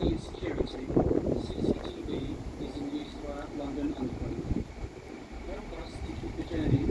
Security, CCTV is in use throughout London Underground. Help us to keep the journey